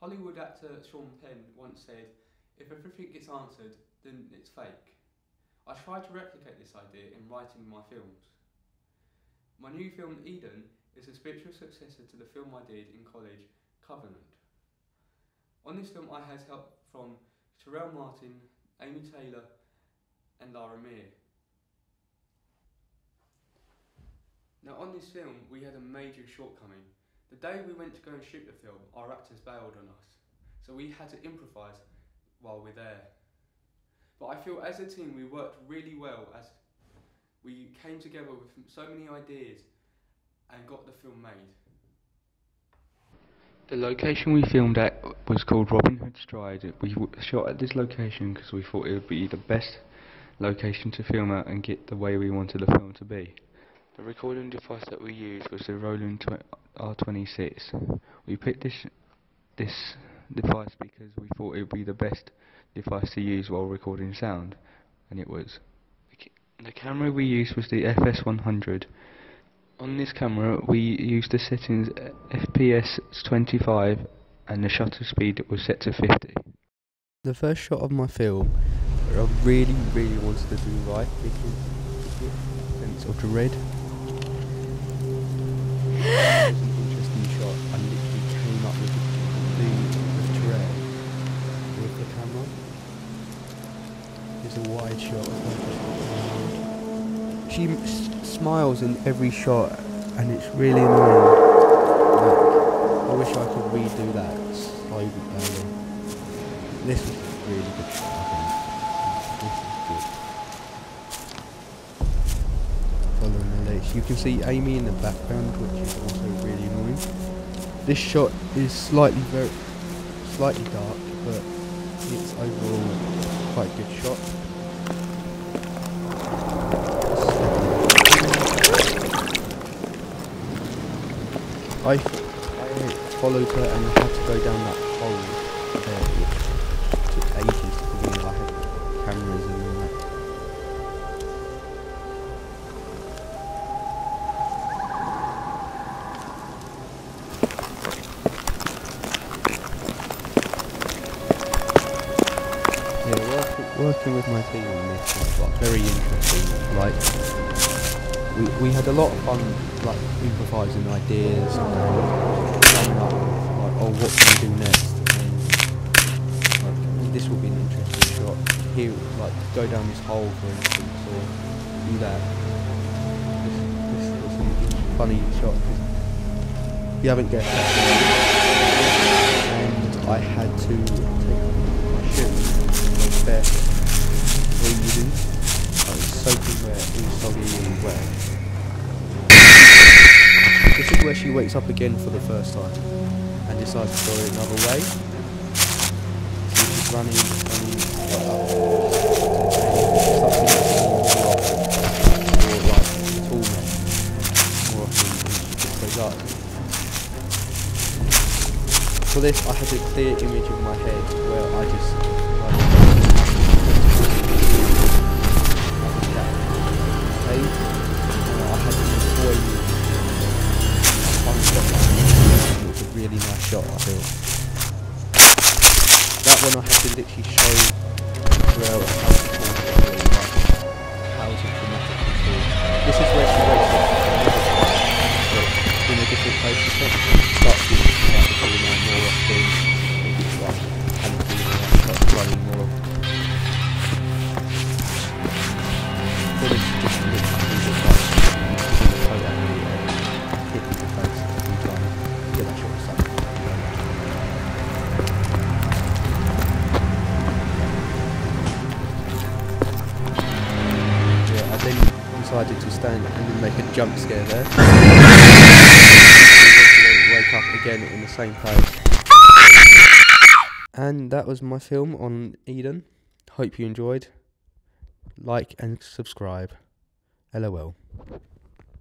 Hollywood actor Sean Penn once said, If everything gets answered, then it's fake. I try to replicate this idea in writing my films. My new film, Eden, is a spiritual successor to the film I did in college, Covenant. On this film, I had help from Terrell Martin, Amy Taylor, and Lara Meir. Now, on this film, we had a major shortcoming. The day we went to go and shoot the film, our actors bailed on us, so we had to improvise while we're there. But I feel as a team, we worked really well as we came together with so many ideas and got the film made. The location we filmed at was called Robin Hood Stride. We shot at this location because we thought it would be the best location to film at and get the way we wanted the film to be. The recording device that we used was the Roland R26. We picked this this device because we thought it would be the best device to use while recording sound, and it was. The, camera we used was the FS100. On this camera, we used the settings uh, FPS 25 and the shutter speed was set to 50. The first shot of my film, I really, really wanted to do right because of dread. It wide shot. She smiles in every shot, and it's really annoying. Like, I wish I could redo that slowly. early. This was a really good shot. This. Following the leash. You can see Amy in the background, which is also really annoying. This shot is slightly very, slightly dark, but it's overall quite a good shot. I, I followed her and had to go down that hole there, which took ages me. I had cameras and all that. Yeah, working, working with my team on this was very interesting. Like we, we had a lot of fun, like improvising ideas and coming up like, oh, what can we do next? And like, this will be an interesting shot. Here, like go down this hole, for instance, or do that. This, this a funny shot because you haven't guessed that. And I had to take my shoe, where she wakes up again for the first time and decides to go another way. So she's running, running. For this I had a clear image in my head where I just like, okay? Shot I feel. That one I had to literally show Terrell how to how to dramatically. This is where she but in a different place decided to stand and make a jump scare there. wake up again in the same place. And that was my film on Eden. Hope you enjoyed. Like and subscribe. LOL.